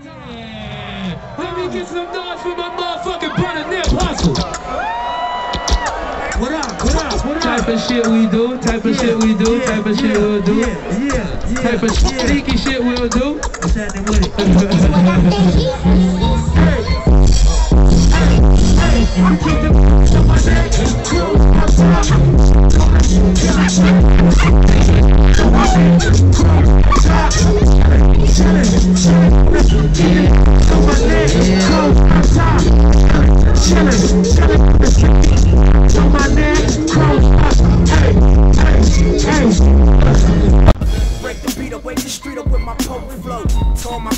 Yeah. Let me get some noise for my motherfucking brother Nip Hussle. What up? What up? What up? Type of shit we do, type of shit we do, Yeah, type of yeah, shit we'll do. Yeah, yeah, yeah. Type of yeah. sneaky shit we'll do. What's happening with it?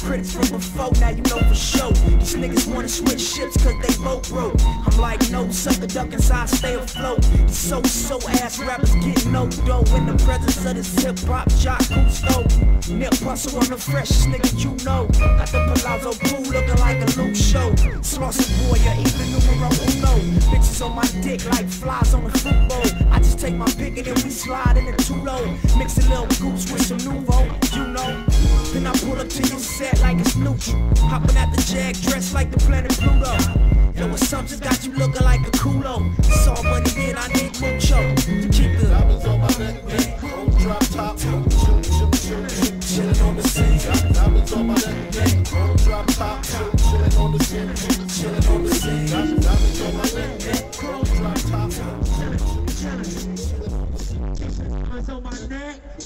Critics from before, now you know for sure. These niggas wanna switch ships cause they both broke. I'm like, no, sucker duck inside, stay afloat. So so ass rappers get no dough in the presence of this hip hop jock Gusto. Nip Hussle, I'm the freshest nigga you know. Got the Palazzo pool looking like a loop show. Slauson boy, you're even numero uno. Bitches on my dick like flies on a bowl. I just take my pick and then we slide in the two low. Mix a little goose with some nouveau, you know. Then I pull up to your set like it's neutral. Hopping at the jag dressed like the planet Pluto. Yo, assumptions got you looking like a culo. Saw money, then I need mucho. To keep the Diamonds on my neck, neck, drop top. Chillin' on the scene. Diamonds on my neck, neck, drop top.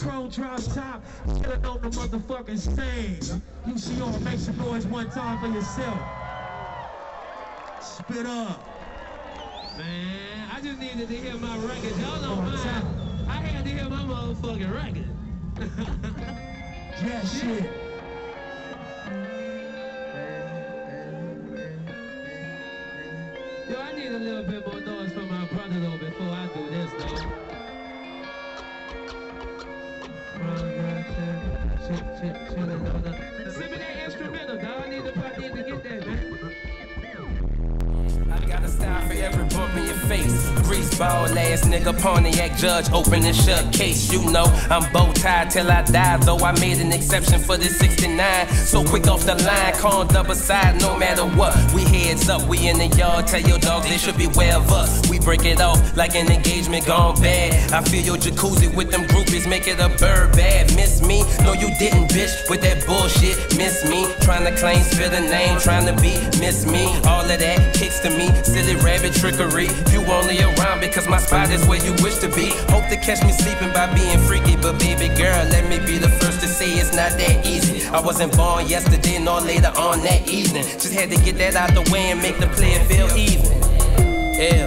Chrome drop top, chillin' on the motherfucking stage. UCR, make some noise one time for yourself. Spit up. Man, I just needed to hear my record. Y'all don't mind. I had to hear my motherfucking record. Yeah, shit. Yo, I need a little bit more noise from my brother though before I do this though. Shit, shit, that instrumental, dog. I need to, get got a style for every bump in your face. Grease ball ass nigga, Pontiac judge, open and shut case. You know, I'm bow tied till I die, though I made an exception for this 69. So quick off the line, con double side, no matter what. We heads up, we in the yard, tell your dogs they should beware of us. We break it off like an engagement gone bad. I feel your jacuzzi with them groupies, make it a bird bad. Miss me? No, you didn't, bitch, with that bullshit. Miss me? Trying to claim, spit the name, trying to be, miss me. All of that kicks to me, silly rabbit trickery. You only around because my spot is where you wish to be. Hope to catch me sleeping by being freaky, but baby girl, let me be the first to say it's not that easy. I wasn't born yesterday nor later on that evening. Just had to get that out the way and make the player feel even. Yeah.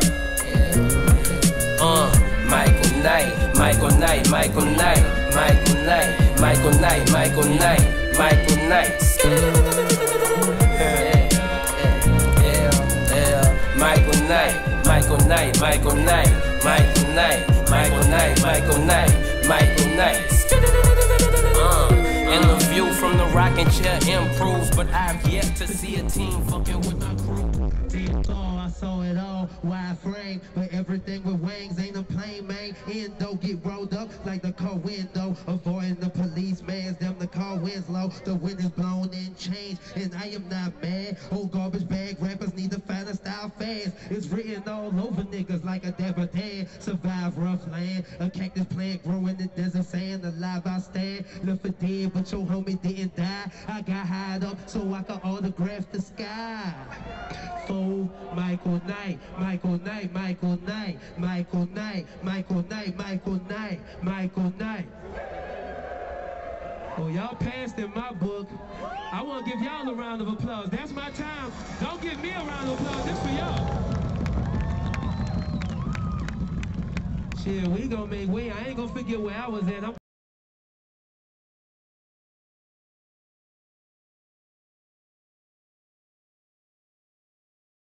Uh, Michael Knight, Michael Knight, Michael Knight, Michael Knight, Michael Knight, Michael Knight, Michael Knight. Yeah, Knight, Michael Knight, Michael Knight, Michael Knight, Michael Knight, Michael Knight, Uh, and the view from the rocking chair improves, but I've yet to see a team fucking with my crew. I saw it all. Wide frame, but everything with wings ain't a plane, man. Endo get rolled up like the car window. Avoiding the policeman's, them the car winds low. The wind is blown and changed, and I am not mad. Old garbage bag rappers need to find a style fast. It's written all over niggas like a Debertan. Survive rough land, a cactus plant growing in desert sand. Alive I stand, left for dead, but your homie didn't die. I got high up so I could autograph the sky. Fool, Michael Knight, Michael Knight, Michael Knight, Michael Knight, Michael Knight, Michael Knight, Michael Knight. Well, y'all passed in my book. I want to give y'all a round of applause. That's my time. Don't give me a round of applause. This for y'all. Shit, we gonna make way. I ain't gonna forget where I was at. I'm